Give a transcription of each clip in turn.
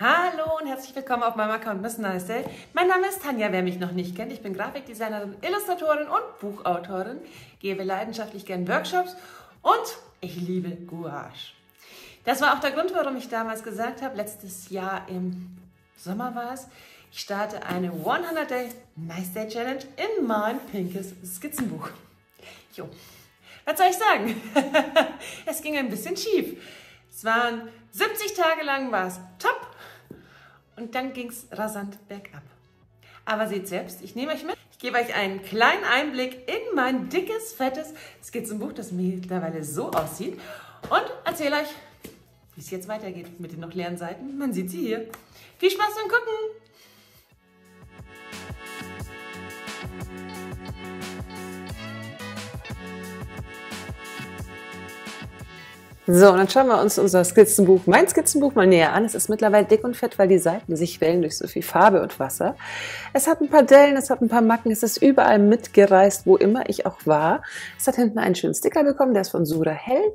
Hallo und herzlich willkommen auf meinem Account Miss Nice Day. Mein Name ist Tanja, wer mich noch nicht kennt. Ich bin Grafikdesignerin, Illustratorin und Buchautorin, gebe leidenschaftlich gern Workshops und ich liebe Gouache. Das war auch der Grund, warum ich damals gesagt habe, letztes Jahr im Sommer war es, ich starte eine 100 Day Nice Day Challenge in mein pinkes Skizzenbuch. Jo, was soll ich sagen? es ging ein bisschen schief. Es waren 70 Tage lang war es top und dann ging es rasant bergab. Aber seht selbst, ich nehme euch mit. Ich gebe euch einen kleinen Einblick in mein dickes, fettes Skizzenbuch, das mittlerweile so aussieht und erzähle euch, wie es jetzt weitergeht mit den noch leeren Seiten. Man sieht sie hier. Viel Spaß beim Gucken! So, und dann schauen wir uns unser Skizzenbuch, mein Skizzenbuch mal näher an. Es ist mittlerweile dick und fett, weil die Seiten sich wellen durch so viel Farbe und Wasser. Es hat ein paar Dellen, es hat ein paar Macken, es ist überall mitgereist, wo immer ich auch war. Es hat hinten einen schönen Sticker bekommen, der ist von Sura Hell.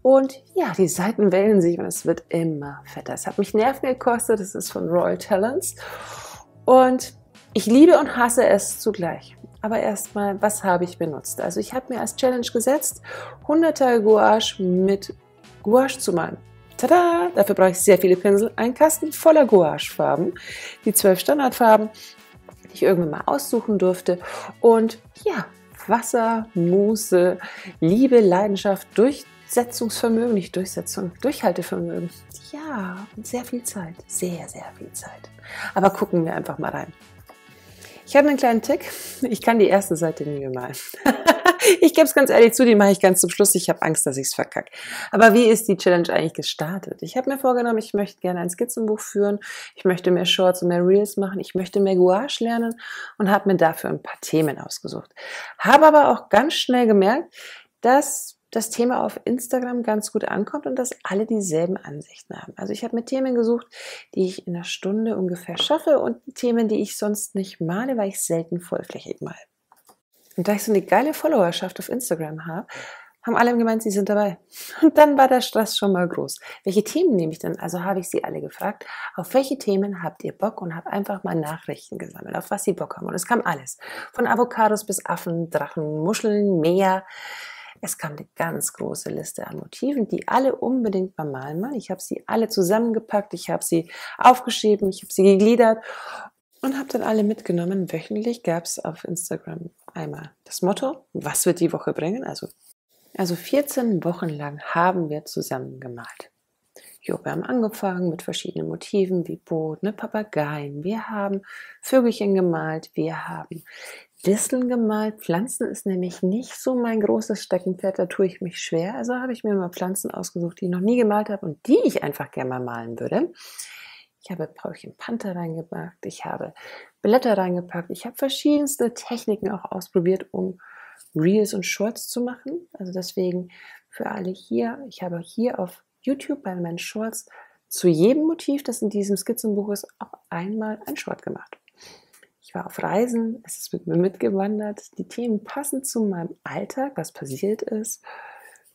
Und ja, die Seiten wellen sich und es wird immer fetter. Es hat mich Nerven gekostet, es ist von Royal Talents. Und ich liebe und hasse es zugleich. Aber erstmal, was habe ich benutzt? Also ich habe mir als Challenge gesetzt, 100 Tage Gouache mit Gouache zu malen. Tada! Dafür brauche ich sehr viele Pinsel, einen Kasten voller Gouache-Farben, die zwölf Standardfarben, die ich irgendwann mal aussuchen durfte. Und ja, Wasser, Muße, Liebe, Leidenschaft, Durchsetzungsvermögen, nicht Durchsetzung, Durchhaltevermögen. Ja, und sehr viel Zeit, sehr, sehr viel Zeit. Aber gucken wir einfach mal rein. Ich habe einen kleinen Tick. Ich kann die erste Seite nie malen. ich gebe es ganz ehrlich zu, die mache ich ganz zum Schluss. Ich habe Angst, dass ich es verkacke. Aber wie ist die Challenge eigentlich gestartet? Ich habe mir vorgenommen, ich möchte gerne ein Skizzenbuch führen. Ich möchte mehr Shorts und mehr Reels machen. Ich möchte mehr Gouache lernen und habe mir dafür ein paar Themen ausgesucht. Habe aber auch ganz schnell gemerkt, dass das Thema auf Instagram ganz gut ankommt und dass alle dieselben Ansichten haben. Also ich habe mir Themen gesucht, die ich in einer Stunde ungefähr schaffe und Themen, die ich sonst nicht male, weil ich selten vollflächig male. Und da ich so eine geile Followerschaft auf Instagram habe, haben alle gemeint, sie sind dabei. Und dann war der Stress schon mal groß. Welche Themen nehme ich denn? Also habe ich sie alle gefragt, auf welche Themen habt ihr Bock und habe einfach mal Nachrichten gesammelt, auf was sie Bock haben. Und es kam alles. Von Avocados bis Affen, Drachen, Muscheln, Meer, es kam eine ganz große Liste an Motiven, die alle unbedingt beim Malen waren. Ich habe sie alle zusammengepackt, ich habe sie aufgeschrieben, ich habe sie gegliedert und habe dann alle mitgenommen. Wöchentlich gab es auf Instagram einmal das Motto, was wird die Woche bringen? Also, also 14 Wochen lang haben wir zusammen gemalt. Jo, wir haben angefangen mit verschiedenen Motiven wie Boote, ne, Papageien. Wir haben Vögelchen gemalt. Wir haben Disteln gemalt. Pflanzen ist nämlich nicht so mein großes Steckenpferd, da tue ich mich schwer. Also habe ich mir mal Pflanzen ausgesucht, die ich noch nie gemalt habe und die ich einfach gerne mal malen würde. Ich habe Paulchen Panther reingepackt, ich habe Blätter reingepackt, ich habe verschiedenste Techniken auch ausprobiert, um Reels und Shorts zu machen. Also deswegen für alle hier, ich habe hier auf YouTube bei meinen Shorts zu jedem Motiv, das in diesem Skizzenbuch ist, auch einmal ein Short gemacht. Ich war auf Reisen, es ist mit mir mitgewandert. Die Themen passen zu meinem Alltag, was passiert ist.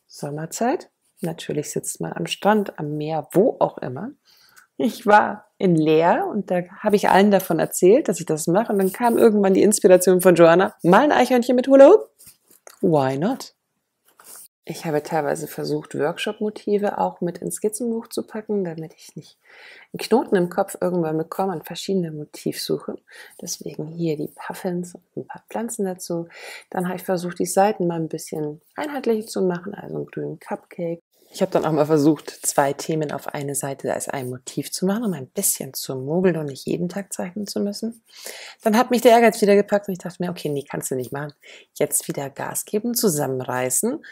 Sommerzeit, natürlich sitzt man am Strand, am Meer, wo auch immer. Ich war in Leer und da habe ich allen davon erzählt, dass ich das mache. Und dann kam irgendwann die Inspiration von Joanna, mal ein Eichhörnchen mit Hula Hoop. Why not? Ich habe teilweise versucht, Workshop-Motive auch mit ins Skizzenbuch zu packen, damit ich nicht einen Knoten im Kopf irgendwann bekomme und verschiedene Motivsuche. Deswegen hier die Puffins und ein paar Pflanzen dazu. Dann habe ich versucht, die Seiten mal ein bisschen einheitlich zu machen, also einen grünen Cupcake. Ich habe dann auch mal versucht, zwei Themen auf eine Seite als ein Motiv zu machen, um ein bisschen zu mogeln und nicht jeden Tag zeichnen zu müssen. Dann hat mich der Ehrgeiz wieder gepackt und ich dachte mir, okay, nee, kannst du nicht machen. Jetzt wieder Gas geben, zusammenreißen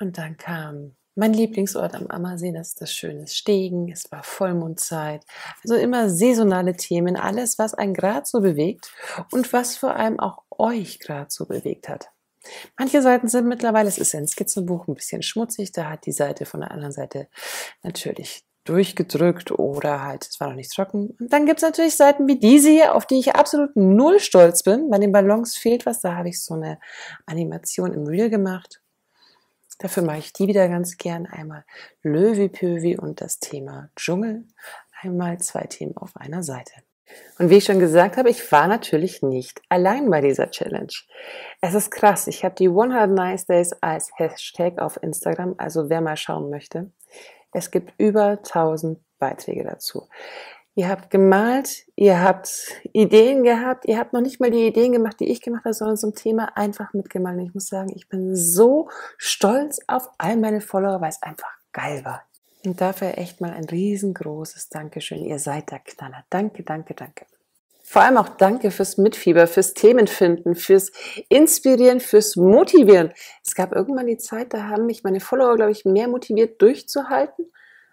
und dann kam mein Lieblingsort am Ammersee, das ist das schöne Stegen, es war Vollmondzeit. Also immer saisonale Themen, alles, was einen gerade so bewegt und was vor allem auch euch gerade so bewegt hat. Manche Seiten sind mittlerweile, es ist ein Skizzenbuch, ein bisschen schmutzig, da hat die Seite von der anderen Seite natürlich durchgedrückt oder halt, es war noch nicht trocken. Und dann gibt es natürlich Seiten wie diese hier, auf die ich absolut null stolz bin. Bei den Ballons fehlt was, da habe ich so eine Animation im Reel gemacht. Dafür mache ich die wieder ganz gern. Einmal Löwi-Pöwi und das Thema Dschungel. einmal zwei Themen auf einer Seite. Und wie ich schon gesagt habe, ich war natürlich nicht allein bei dieser Challenge. Es ist krass. Ich habe die 100 Nice Days als Hashtag auf Instagram, also wer mal schauen möchte. Es gibt über 1000 Beiträge dazu. Ihr habt gemalt, ihr habt Ideen gehabt, ihr habt noch nicht mal die Ideen gemacht, die ich gemacht habe, sondern zum Thema einfach mitgemalt. Und ich muss sagen, ich bin so stolz auf all meine Follower, weil es einfach geil war. Und dafür echt mal ein riesengroßes Dankeschön. Ihr seid der Knaller. Danke, danke, danke. Vor allem auch danke fürs Mitfieber, fürs Themenfinden, fürs Inspirieren, fürs Motivieren. Es gab irgendwann die Zeit, da haben mich meine Follower, glaube ich, mehr motiviert durchzuhalten,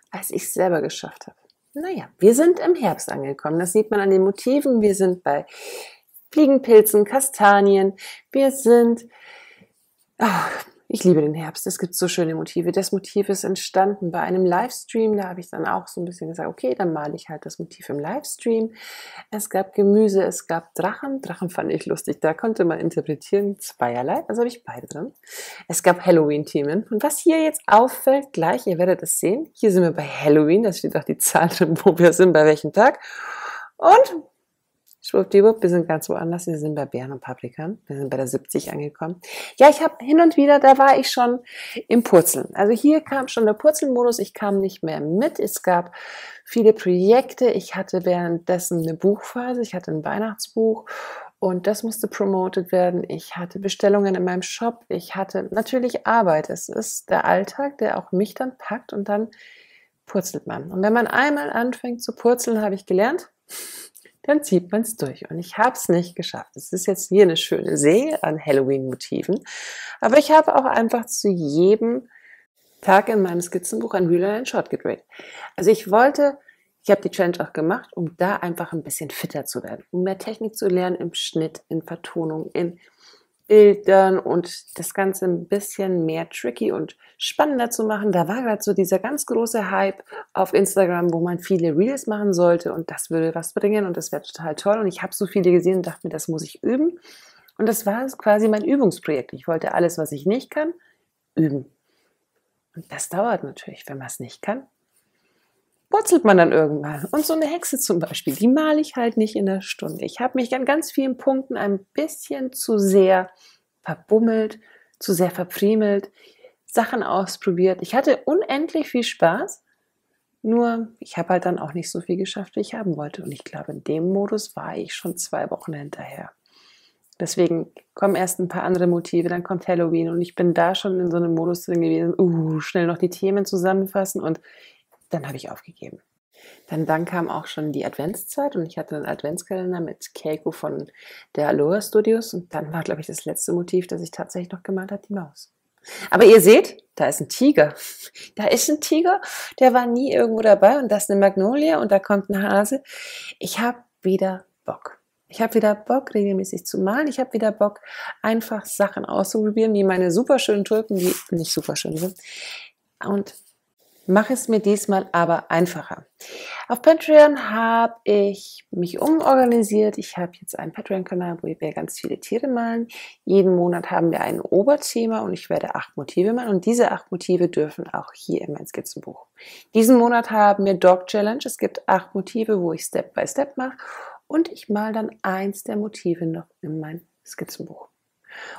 als ich es selber geschafft habe. Naja, wir sind im Herbst angekommen. Das sieht man an den Motiven. Wir sind bei Fliegenpilzen, Kastanien. Wir sind oh, ich liebe den Herbst. Es gibt so schöne Motive. Das Motiv ist entstanden bei einem Livestream. Da habe ich dann auch so ein bisschen gesagt, okay, dann male ich halt das Motiv im Livestream. Es gab Gemüse, es gab Drachen. Drachen fand ich lustig. Da konnte man interpretieren zweierlei. Also habe ich beide drin. Es gab Halloween-Themen. Und was hier jetzt auffällt, gleich, ihr werdet es sehen. Hier sind wir bei Halloween. Da steht auch die Zahl drin, wo wir sind, bei welchem Tag. Und Schwuppdiwupp, wir sind ganz woanders. Wir sind bei Bären und Paprikern. Wir sind bei der 70 angekommen. Ja, ich habe hin und wieder, da war ich schon im Purzeln. Also hier kam schon der Purzelmodus. Ich kam nicht mehr mit. Es gab viele Projekte. Ich hatte währenddessen eine Buchphase. Ich hatte ein Weihnachtsbuch und das musste promoted werden. Ich hatte Bestellungen in meinem Shop. Ich hatte natürlich Arbeit. Es ist der Alltag, der auch mich dann packt und dann purzelt man. Und wenn man einmal anfängt zu purzeln, habe ich gelernt, dann zieht man es durch. Und ich habe es nicht geschafft. Es ist jetzt hier eine schöne See an Halloween-Motiven. Aber ich habe auch einfach zu jedem Tag in meinem Skizzenbuch ein Real ein Short gedreht. Also ich wollte, ich habe die Challenge auch gemacht, um da einfach ein bisschen fitter zu werden, um mehr Technik zu lernen im Schnitt, in Vertonung, in Bildern und das Ganze ein bisschen mehr tricky und spannender zu machen. Da war gerade so dieser ganz große Hype auf Instagram, wo man viele Reels machen sollte und das würde was bringen und das wäre total toll. Und ich habe so viele gesehen und dachte mir, das muss ich üben. Und das war quasi mein Übungsprojekt. Ich wollte alles, was ich nicht kann, üben. Und das dauert natürlich, wenn man es nicht kann purzelt man dann irgendwann. Und so eine Hexe zum Beispiel, die male ich halt nicht in der Stunde. Ich habe mich an ganz vielen Punkten ein bisschen zu sehr verbummelt, zu sehr verfriemelt, Sachen ausprobiert. Ich hatte unendlich viel Spaß, nur ich habe halt dann auch nicht so viel geschafft, wie ich haben wollte. Und ich glaube, in dem Modus war ich schon zwei Wochen hinterher. Deswegen kommen erst ein paar andere Motive, dann kommt Halloween und ich bin da schon in so einem Modus drin gewesen, uh, schnell noch die Themen zusammenfassen und dann habe ich aufgegeben. Dann, dann kam auch schon die Adventszeit und ich hatte einen Adventskalender mit Keiko von der Aloha Studios und dann war, glaube ich, das letzte Motiv, das ich tatsächlich noch gemalt habe, die Maus. Aber ihr seht, da ist ein Tiger. Da ist ein Tiger, der war nie irgendwo dabei und das ist eine Magnolie und da kommt ein Hase. Ich habe wieder Bock. Ich habe wieder Bock, regelmäßig zu malen. Ich habe wieder Bock, einfach Sachen auszuprobieren, wie meine super schönen Tulpen, die nicht super schön sind. Und Mach es mir diesmal aber einfacher. Auf Patreon habe ich mich umorganisiert. Ich habe jetzt einen Patreon-Kanal, wo wir ganz viele Tiere malen. Jeden Monat haben wir ein Oberthema und ich werde acht Motive malen. Und diese acht Motive dürfen auch hier in mein Skizzenbuch. Diesen Monat haben wir Dog Challenge. Es gibt acht Motive, wo ich Step by Step mache. Und ich male dann eins der Motive noch in mein Skizzenbuch.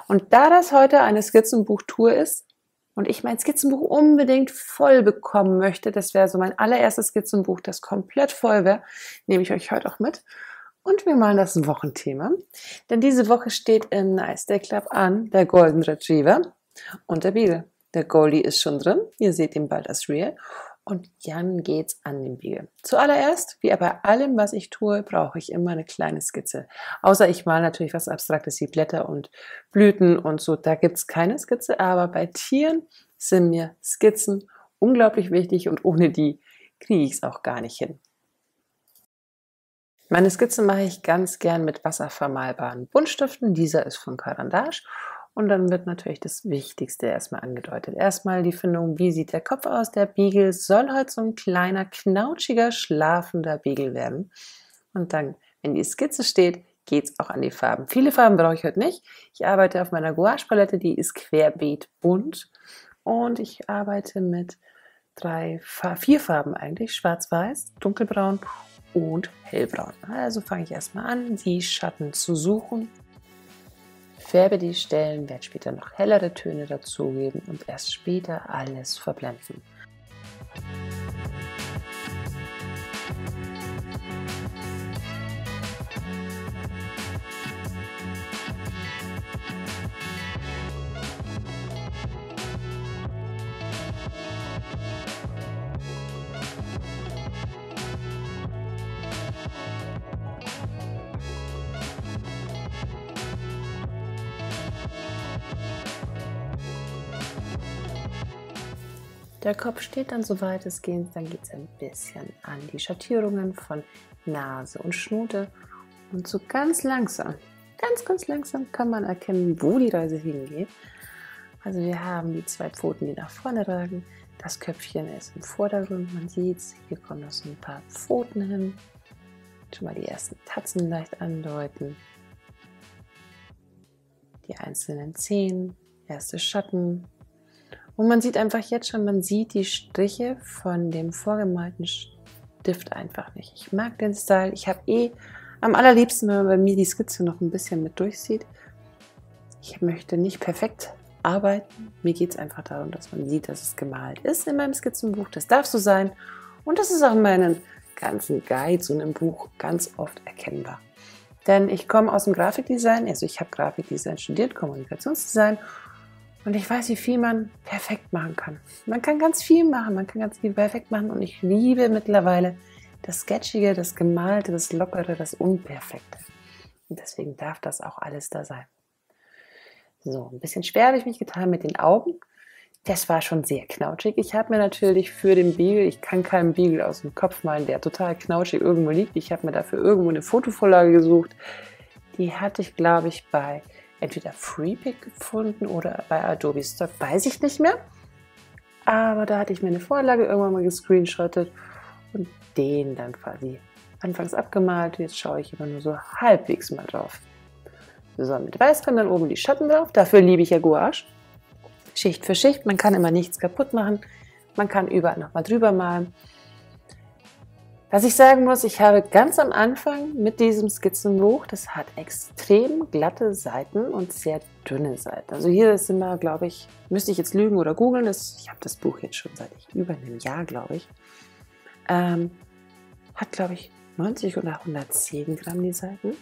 Und da das heute eine Skizzenbuch-Tour ist, und ich mein Skizzenbuch unbedingt voll bekommen möchte, das wäre so mein allererstes Skizzenbuch, das komplett voll wäre, nehme ich euch heute auch mit. Und wir malen das Wochenthema. Denn diese Woche steht im Nice Day Club an der Golden Retriever und der Beagle. Der Goldie ist schon drin. Ihr seht ihn bald als Real. Und dann geht's an den Beagle. Zuallererst, wie bei allem, was ich tue, brauche ich immer eine kleine Skizze. Außer ich male natürlich was Abstraktes wie Blätter und Blüten und so. Da gibt's keine Skizze. Aber bei Tieren sind mir Skizzen unglaublich wichtig und ohne die kriege ich es auch gar nicht hin. Meine Skizzen mache ich ganz gern mit wasservermalbaren Buntstiften. Dieser ist von Carandage und dann wird natürlich das Wichtigste erstmal angedeutet. Erstmal die Findung, wie sieht der Kopf aus? Der Beagle soll halt so ein kleiner, knautschiger, schlafender Beagle werden. Und dann, wenn die Skizze steht, geht es auch an die Farben. Viele Farben brauche ich heute nicht. Ich arbeite auf meiner Gouache-Palette, die ist querbeet bunt. Und ich arbeite mit drei, vier Farben eigentlich, schwarz-weiß, dunkelbraun und hellbraun. Also fange ich erstmal an, die Schatten zu suchen, färbe die Stellen, werde später noch hellere Töne dazugeben und erst später alles verblenden. Der Kopf steht dann so weit es geht, dann geht es ein bisschen an die Schattierungen von Nase und Schnute und so ganz langsam, ganz, ganz langsam kann man erkennen, wo die Reise hingeht. Also wir haben die zwei Pfoten, die nach vorne ragen. Das Köpfchen ist im Vordergrund, man sieht es. Hier kommen noch so ein paar Pfoten hin. Schon mal die ersten Tatzen leicht andeuten. Die einzelnen Zehen, erste Schatten, und man sieht einfach jetzt schon, man sieht die Striche von dem vorgemalten Stift einfach nicht. Ich mag den Style. Ich habe eh am allerliebsten, wenn man bei mir die Skizze noch ein bisschen mit durchsieht. Ich möchte nicht perfekt arbeiten. Mir geht es einfach darum, dass man sieht, dass es gemalt ist in meinem Skizzenbuch. Das darf so sein. Und das ist auch in meinen ganzen Guides und im Buch ganz oft erkennbar. Denn ich komme aus dem Grafikdesign, also ich habe Grafikdesign studiert, Kommunikationsdesign und ich weiß, wie viel man perfekt machen kann. Man kann ganz viel machen, man kann ganz viel perfekt machen. Und ich liebe mittlerweile das Sketchige, das Gemalte, das Lockere, das Unperfekte. Und deswegen darf das auch alles da sein. So, ein bisschen schwer habe ich mich getan mit den Augen. Das war schon sehr knautschig. Ich habe mir natürlich für den Beagle, ich kann keinen Beagle aus dem Kopf malen, der total knautschig irgendwo liegt. Ich habe mir dafür irgendwo eine Fotovorlage gesucht. Die hatte ich, glaube ich, bei entweder FreePic gefunden oder bei Adobe Stock, weiß ich nicht mehr. Aber da hatte ich mir eine Vorlage irgendwann mal gescreenshottet und den dann quasi anfangs abgemalt. Jetzt schaue ich immer nur so halbwegs mal drauf. So, mit Weiß kommen dann oben die Schatten drauf. Dafür liebe ich ja Gouache. Schicht für Schicht. Man kann immer nichts kaputt machen. Man kann überall nochmal drüber malen. Was ich sagen muss, ich habe ganz am Anfang mit diesem Skizzenbuch, das hat extrem glatte Seiten und sehr dünne Seiten. Also hier ist immer, glaube ich, müsste ich jetzt lügen oder googeln, ich habe das Buch jetzt schon seit über einem Jahr, glaube ich. Ähm, hat, glaube ich, 90 oder 110 Gramm die Seiten.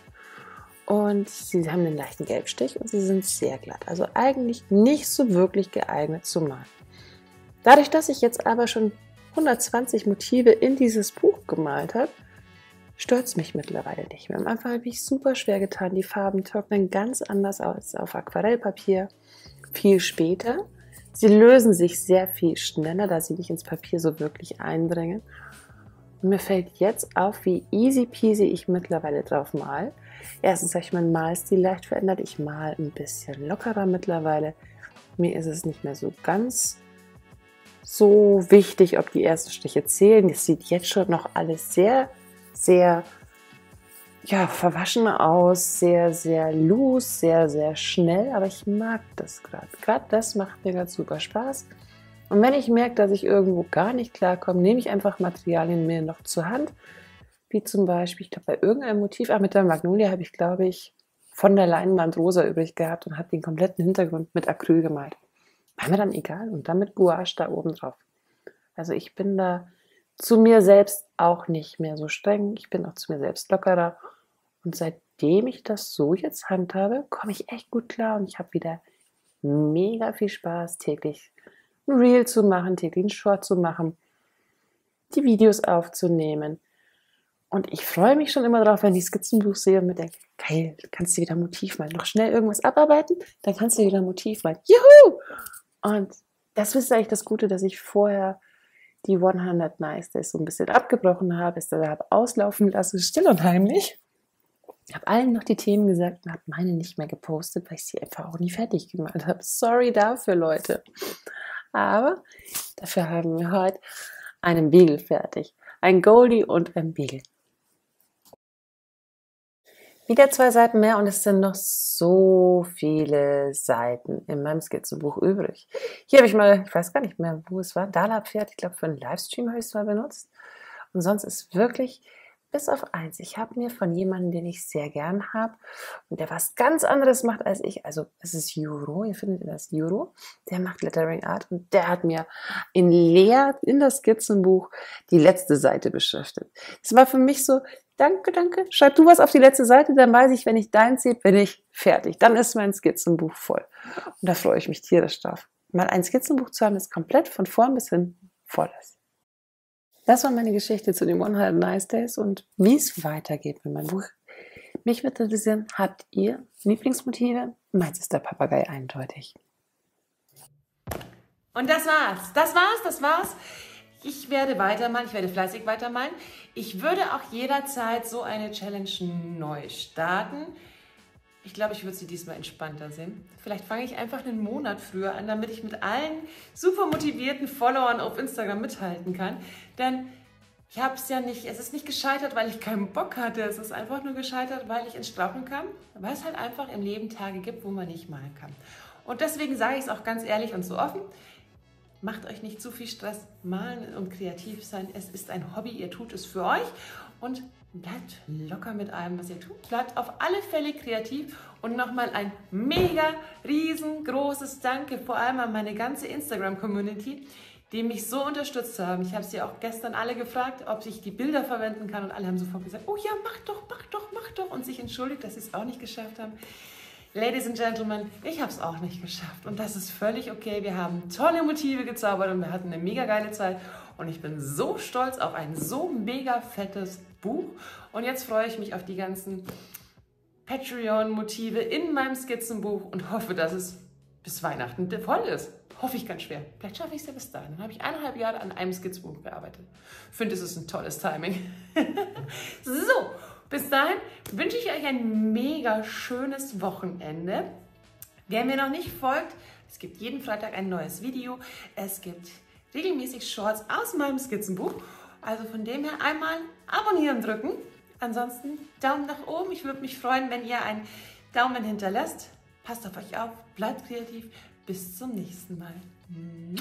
Und sie haben einen leichten Gelbstich und sie sind sehr glatt. Also eigentlich nicht so wirklich geeignet zum Malen. Dadurch, dass ich jetzt aber schon 120 Motive in dieses Buch gemalt habe, stört es mich mittlerweile nicht mehr. Am Anfang habe ich super schwer getan. Die Farben trocknen ganz anders als auf Aquarellpapier. Viel später. Sie lösen sich sehr viel schneller, da sie nicht ins Papier so wirklich eindringen. Und mir fällt jetzt auf, wie easy peasy ich mittlerweile drauf mal. Erstens habe ich meinen Malstil leicht verändert. Ich mal ein bisschen lockerer mittlerweile. Mir ist es nicht mehr so ganz so wichtig, ob die ersten Stiche zählen. Das sieht jetzt schon noch alles sehr, sehr ja, verwaschen aus, sehr, sehr loose, sehr, sehr schnell, aber ich mag das gerade. Gerade das macht mir ganz super Spaß. Und wenn ich merke, dass ich irgendwo gar nicht klarkomme, nehme ich einfach Materialien mir noch zur Hand, wie zum Beispiel, ich glaube, bei irgendeinem Motiv, ach, mit der Magnolia habe ich, glaube ich, von der Leinwand rosa übrig gehabt und habe den kompletten Hintergrund mit Acryl gemalt. War mir dann egal und damit Gouache da oben drauf. Also ich bin da zu mir selbst auch nicht mehr so streng. Ich bin auch zu mir selbst lockerer. Und seitdem ich das so jetzt handhabe, komme ich echt gut klar und ich habe wieder mega viel Spaß, täglich ein Reel zu machen, täglich ein Short zu machen, die Videos aufzunehmen. Und ich freue mich schon immer darauf, wenn ich Skizzenbuch sehe und mir denke, geil, kannst du wieder Motiv malen. Noch schnell irgendwas abarbeiten, dann kannst du wieder Motiv malen. Juhu! Und das ist eigentlich das Gute, dass ich vorher die 100 Nice Days so ein bisschen abgebrochen habe, es dann habe auslaufen lassen, still und heimlich. Ich habe allen noch die Themen gesagt und habe meine nicht mehr gepostet, weil ich sie einfach auch nie fertig gemacht habe. Sorry dafür, Leute. Aber dafür haben wir heute einen Beagle fertig. Ein Goldie und ein Beagle. Wieder zwei Seiten mehr und es sind noch so viele Seiten in meinem Skizzenbuch übrig. Hier habe ich mal, ich weiß gar nicht mehr, wo es war, Dala-Pferd, ich glaube für einen Livestream habe ich es mal benutzt. Und sonst ist wirklich bis auf eins. Ich habe mir von jemandem, den ich sehr gern habe und der was ganz anderes macht als ich, also es ist Juro, ihr findet das Juro, der macht Lettering Art und der hat mir in leer in das Skizzenbuch die letzte Seite beschriftet. Das war für mich so, danke, danke, schreib du was auf die letzte Seite, dann weiß ich, wenn ich deins sehe, bin ich fertig. Dann ist mein Skizzenbuch voll. Und da freue ich mich tierisch drauf. Mal ein Skizzenbuch zu haben, das komplett von vorn bis hin voll ist. Das war meine Geschichte zu den 100 Nice Days und wie es weitergeht mit meinem Buch. Mich würde interessieren, habt ihr Lieblingsmotive? Meins ist der Papagei eindeutig. Und das war's. Das war's, das war's. Ich werde weitermalen, ich werde fleißig weitermalen. Ich würde auch jederzeit so eine Challenge neu starten. Ich glaube, ich würde sie diesmal entspannter sehen. Vielleicht fange ich einfach einen Monat früher an, damit ich mit allen super motivierten Followern auf Instagram mithalten kann. Denn ich habe es ja nicht, es ist nicht gescheitert, weil ich keinen Bock hatte. Es ist einfach nur gescheitert, weil ich ins Strauchen kam, weil es halt einfach im Leben Tage gibt, wo man nicht malen kann. Und deswegen sage ich es auch ganz ehrlich und so offen. Macht euch nicht zu viel Stress. Malen und kreativ sein, es ist ein Hobby. Ihr tut es für euch und bleibt locker mit allem, was ihr tut. Bleibt auf alle Fälle kreativ und nochmal ein mega riesengroßes Danke vor allem an meine ganze Instagram-Community, die mich so unterstützt haben. Ich habe sie auch gestern alle gefragt, ob ich die Bilder verwenden kann und alle haben sofort gesagt, oh ja, mach doch, mach doch, mach doch und sich entschuldigt, dass sie es auch nicht geschafft haben. Ladies and Gentlemen, ich habe es auch nicht geschafft und das ist völlig okay. Wir haben tolle Motive gezaubert und wir hatten eine mega geile Zeit und ich bin so stolz auf ein so mega fettes Buch. Und jetzt freue ich mich auf die ganzen Patreon-Motive in meinem Skizzenbuch und hoffe, dass es bis Weihnachten voll ist. Hoffe ich ganz schwer. Vielleicht schaffe ich es ja bis dahin. Dann habe ich eineinhalb Jahre an einem Skizzenbuch gearbeitet. Finde, es ist ein tolles Timing. so, bis dahin wünsche ich euch ein mega schönes Wochenende. Wer mir noch nicht folgt, es gibt jeden Freitag ein neues Video. Es gibt regelmäßig Shorts aus meinem Skizzenbuch. Also von dem her einmal abonnieren drücken. Ansonsten Daumen nach oben. Ich würde mich freuen, wenn ihr einen Daumen hinterlasst. Passt auf euch auf, bleibt kreativ. Bis zum nächsten Mal. Hm.